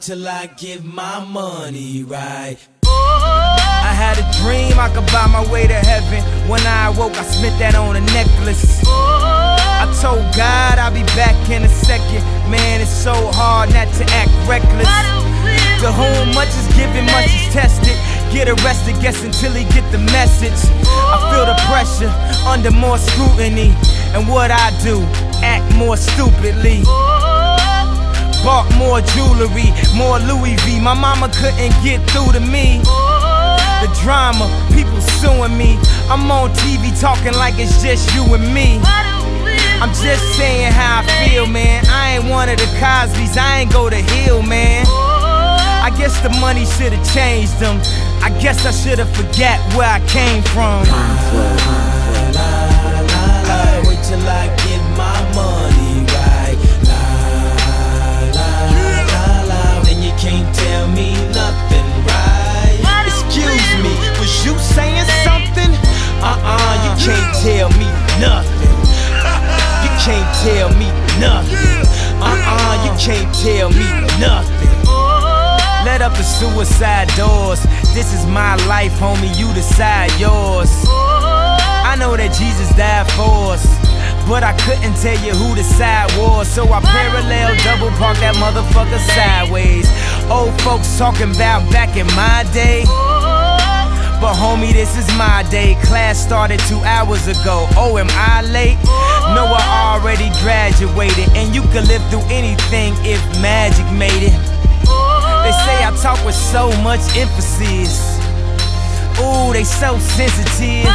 till I get my money right. I had a dream I could buy my way to heaven. When I awoke, I spent that on a necklace. I told God I'll be back in a second. Man, it's so hard not to act reckless. To whom much is given, much is tested. Get arrested, guess until he get the message. I feel the pressure under more scrutiny. And what I do, act more stupidly. Bought more jewelry, more Louis V. My mama couldn't get through to me. The drama, people suing me. I'm on TV talking like it's just you and me. I'm just saying how I feel, man. I ain't one of the Cosby's, I ain't go to Hill, man. I guess the money should've changed them. I guess I should've forgot where I came from. Can't tell me nothing. You can't tell me nothing. Uh-uh, you can't tell me nothing. Let up the suicide doors. This is my life, homie. You decide yours. I know that Jesus died for us. But I couldn't tell you who the side was. So I parallel double park that motherfucker sideways. Old folks talking about back in my day. Homie, this is my day. Class started two hours ago. Oh, am I late? No, I already graduated. And you can live through anything if magic made it. They say I talk with so much emphasis. Ooh, they so sensitive.